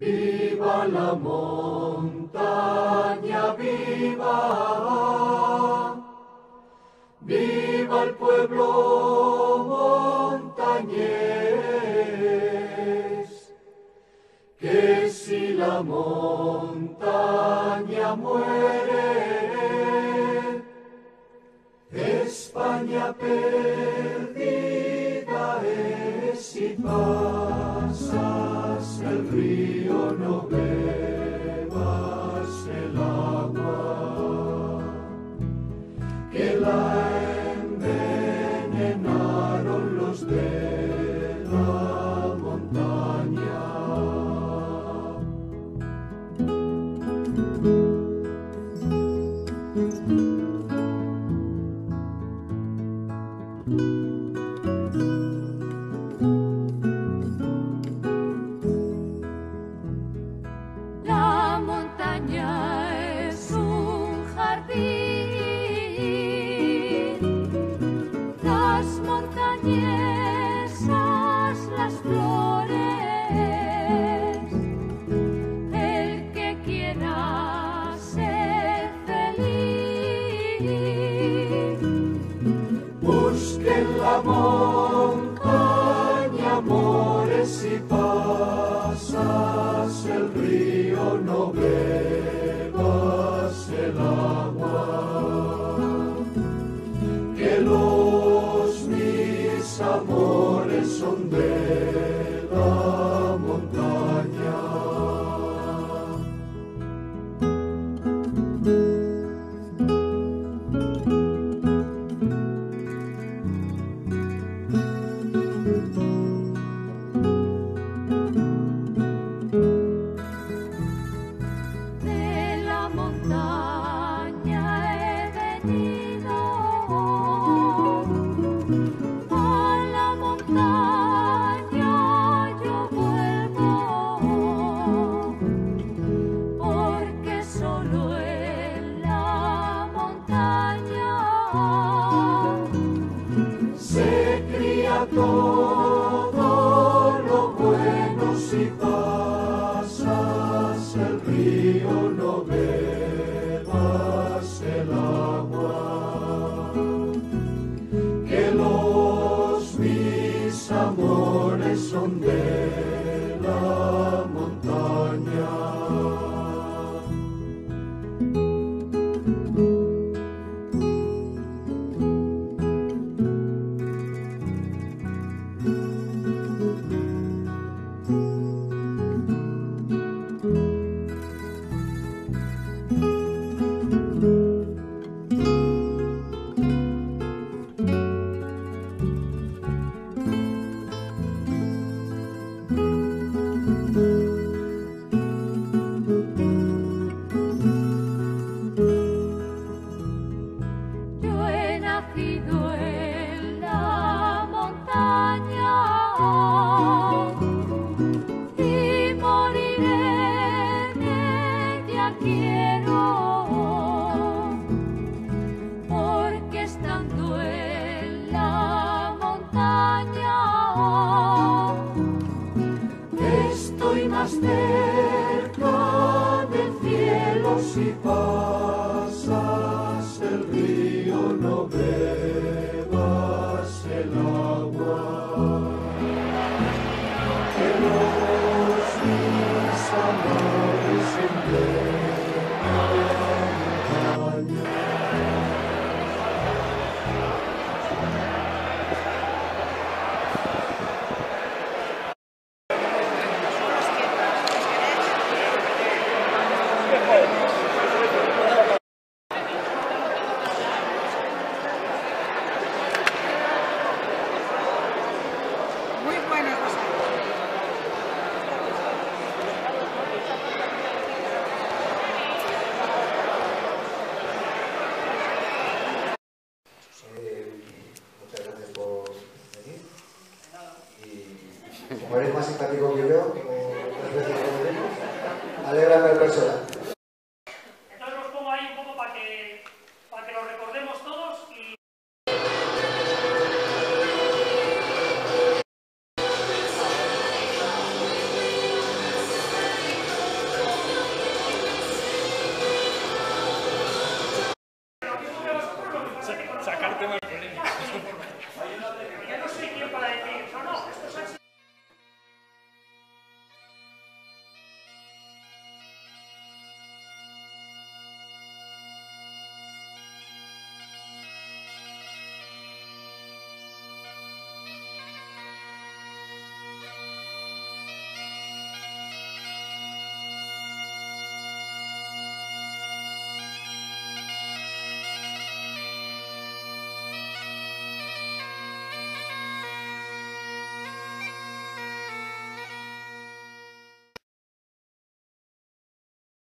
Viva la montaña, viva. Viva el pueblo montañés. Que si la montaña muere, España perdida es si pasas el río La amores y pasas el río, no bebas el agua. Que los mis amores son de todo lo bueno si pasas el río, no bebas son Estoy más cerca del cielo si como eres más simpático que yo, como otras veces que venimos, alégrame al personal.